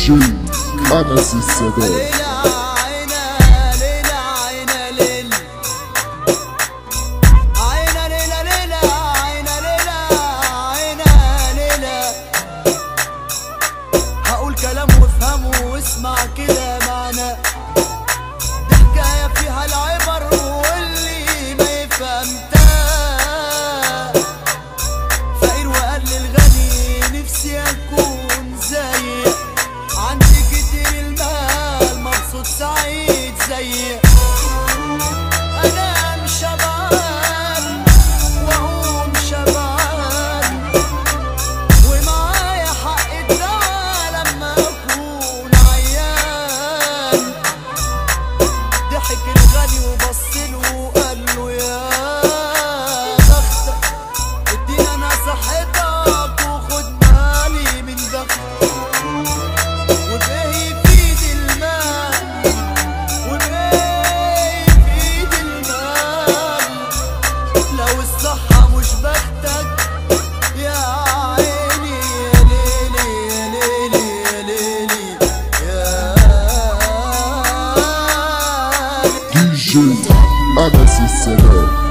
Show, Canassi Sador. yeah. June, Alexis Seller.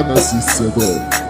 Pharmacy Civil.